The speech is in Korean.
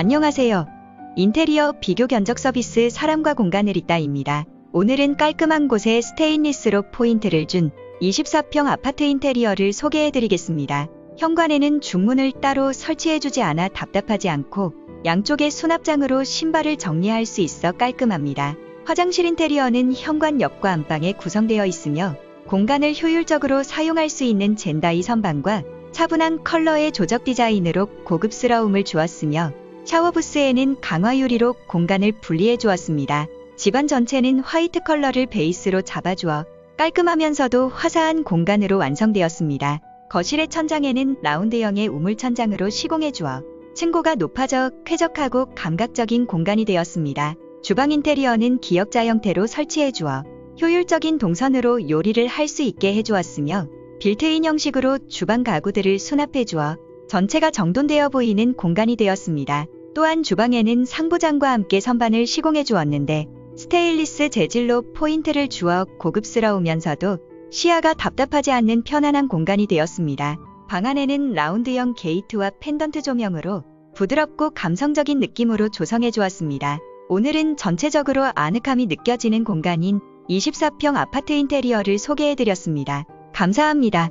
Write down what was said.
안녕하세요. 인테리어 비교 견적 서비스 사람과 공간을 잇다입니다. 오늘은 깔끔한 곳에 스테인리스로 포인트를 준 24평 아파트 인테리어를 소개해드리겠습니다. 현관에는 중문을 따로 설치해주지 않아 답답하지 않고 양쪽에 수납장으로 신발을 정리할 수 있어 깔끔합니다. 화장실 인테리어는 현관 옆과 안방에 구성되어 있으며 공간을 효율적으로 사용할 수 있는 젠다이 선반과 차분한 컬러의 조적 디자인으로 고급스러움을 주었으며 샤워 부스에는 강화 유리로 공간을 분리해 주었습니다. 집안 전체는 화이트 컬러를 베이스로 잡아주어 깔끔하면서도 화사한 공간으로 완성되었습니다. 거실의 천장에는 라운드형의 우물 천장으로 시공해 주어 층고가 높아져 쾌적하고 감각적인 공간이 되었습니다. 주방 인테리어는 기역자 형태로 설치해 주어 효율적인 동선으로 요리를 할 수 있게 해주었으며 빌트인 형식으로 주방 가구들을 수납해 주어 전체가 정돈되어 보이는 공간이 되었습니다. 또한 주방에는 상부장과 함께 선반을 시공해 주었는데 스테인리스 재질로 포인트를 주어 고급스러우면서도 시야가 답답하지 않는 편안한 공간이 되었습니다. 방 안에는 라운드형 게이트와 펜던트 조명으로 부드럽고 감성적인 느낌으로 조성해 주었습니다. 오늘은 전체적으로 아늑함이 느껴지는 공간인 24평 아파트 인테리어를 소개해 드렸습니다. 감사합니다.